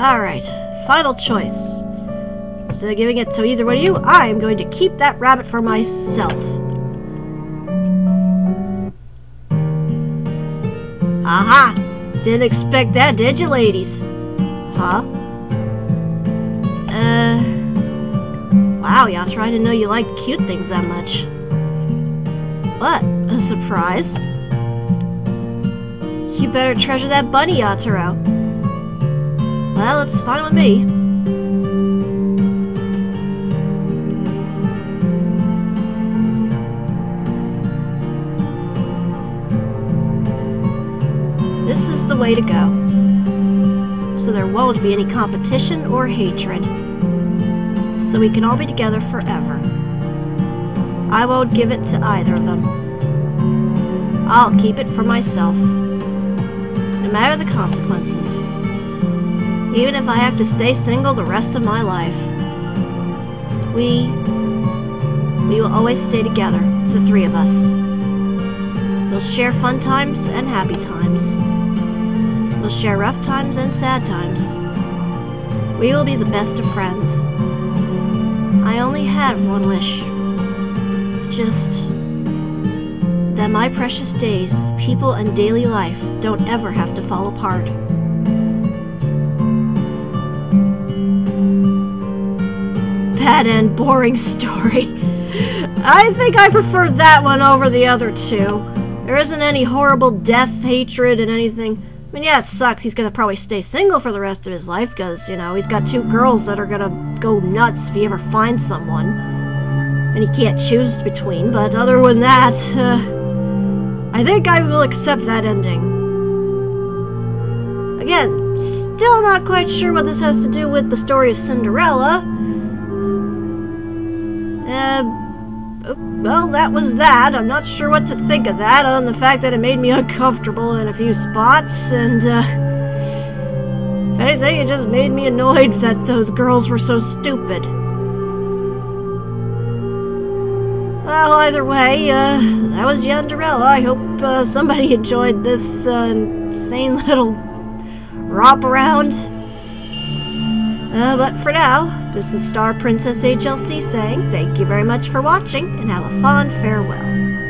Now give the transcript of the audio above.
Alright, final choice. Instead of giving it to either one of you, I am going to keep that rabbit for myself. Aha! Didn't expect that, did you, ladies? Huh? Uh. Wow, Yatra, I didn't know you liked cute things that much. What? A surprise? You better treasure that bunny, Yataro. Well, it's fine with me. This is the way to go. So there won't be any competition or hatred. So we can all be together forever. I won't give it to either of them. I'll keep it for myself. No matter the consequences. Even if I have to stay single the rest of my life. We... We will always stay together, the three of us. We'll share fun times and happy times. We'll share rough times and sad times. We will be the best of friends. I only have one wish. Just that my precious days, people, and daily life don't ever have to fall apart. Bad and boring story. I think I prefer that one over the other two. There isn't any horrible death, hatred, and anything. I mean, yeah, it sucks. He's gonna probably stay single for the rest of his life because, you know, he's got two girls that are gonna go nuts if he ever finds someone. And he can't choose between, but other than that, uh, I think I will accept that ending. Again, still not quite sure what this has to do with the story of Cinderella. Uh, well, that was that. I'm not sure what to think of that, other than the fact that it made me uncomfortable in a few spots, and, uh, if anything, it just made me annoyed that those girls were so stupid. Well, either way, uh, that was Yandere. I hope uh, somebody enjoyed this uh, insane little romp around. Uh, but for now, this is Star Princess HLC saying thank you very much for watching and have a fond farewell.